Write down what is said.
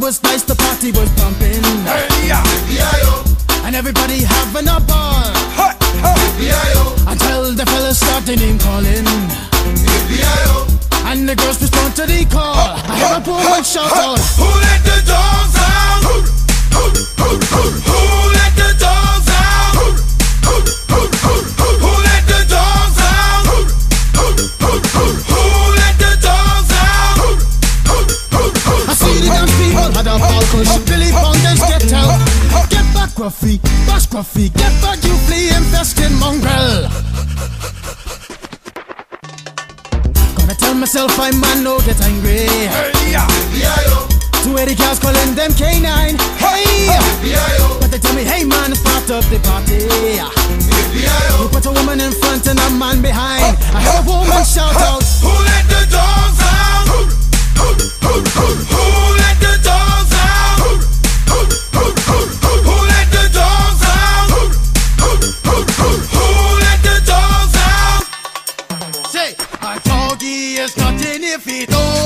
Was nice, the party was pumping. Hey, yeah. And everybody having a ball. Until the fellas started name calling. And the girls respond to the call. I hear a poor one shout out. Get back, Gruffy. Bash Gruffy. Get back, you flea infested mongrel. Gonna tell myself I man no get angry. Hey, yeah. Two eighty cars calling them K9. Hey! But they tell me, hey man, start up the party. You put a woman in front and a man behind. I heard a Doggy is nothing if he don't bone. Oh.